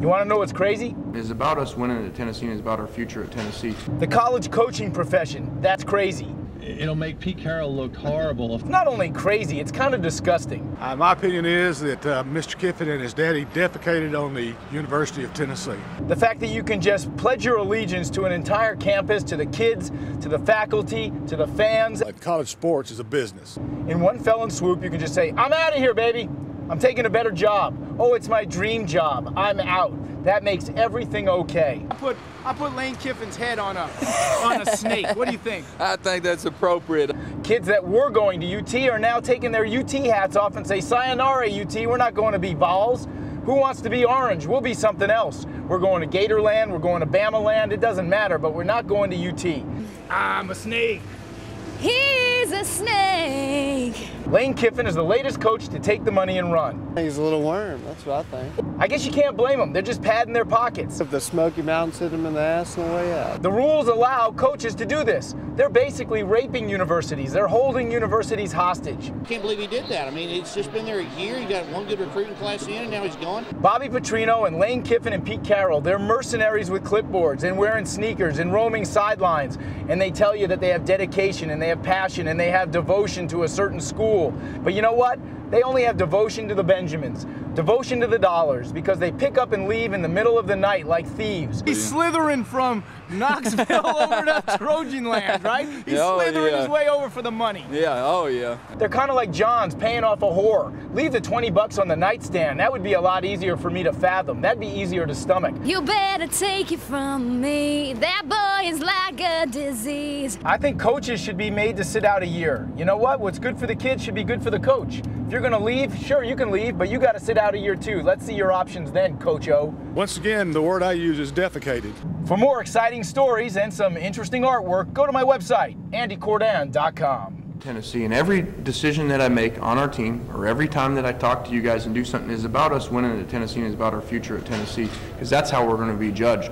You want to know what's crazy? It's about us winning at Tennessee and it's about our future at Tennessee. The college coaching profession, that's crazy. It'll make Pete Carroll look horrible. It's not only crazy, it's kind of disgusting. Uh, my opinion is that uh, Mr. Kiffin and his daddy defecated on the University of Tennessee. The fact that you can just pledge your allegiance to an entire campus, to the kids, to the faculty, to the fans. Like college sports is a business. In one fell swoop, you can just say, I'm out of here, baby. I'm taking a better job. Oh, it's my dream job. I'm out. That makes everything okay. I put I put Lane Kiffin's head on a on a snake. What do you think? I think that's appropriate. Kids that were going to UT are now taking their UT hats off and say, Sayonara, UT. We're not going to be Vols. Who wants to be orange? We'll be something else. We're going to Gatorland. We're going to Bama Land. It doesn't matter, but we're not going to UT. I'm a snake. He's a snake. Lane Kiffin is the latest coach to take the money and run. He's a little worm, that's what I think. I guess you can't blame them. They're just padding their pockets. If the Smoky Mountains hit them in the ass on the way out. The rules allow coaches to do this. They're basically raping universities. They're holding universities hostage. Can't believe he did that. I mean, it's just been there a year. He got one good recruiting class in, and now he's gone. Bobby Petrino and Lane Kiffin and Pete Carroll, they're mercenaries with clipboards and wearing sneakers and roaming sidelines. And they tell you that they have dedication and they have passion and they have devotion to a certain school. But you know what? They only have devotion to the Benjamins, devotion to the dollars, because they pick up and leave in the middle of the night like thieves. He's slithering from Knoxville over to Trojan land, right? He's Oh, slithering yeah. his way over for the money. Yeah, oh yeah. They're kind of like John's paying off a whore. Leave the 20 bucks on the nightstand. That would be a lot easier for me to fathom. That'd be easier to stomach. You better take it from me. That boy is like a disease. I think coaches should be made to sit out a year. You know what? What's good for the kids should be good for the coach. If you're going to leave, sure, you can leave, but you got to sit out a year too. Let's see your options then, Coach O. Once again, the word I use is defecated. For more exciting stories and some interesting artwork, go to my website, andycordan.com. Tennessee and every decision that I make on our team or every time that I talk to you guys and do something is about us winning at Tennessee and is about our future at Tennessee because that's how we're going to be judged.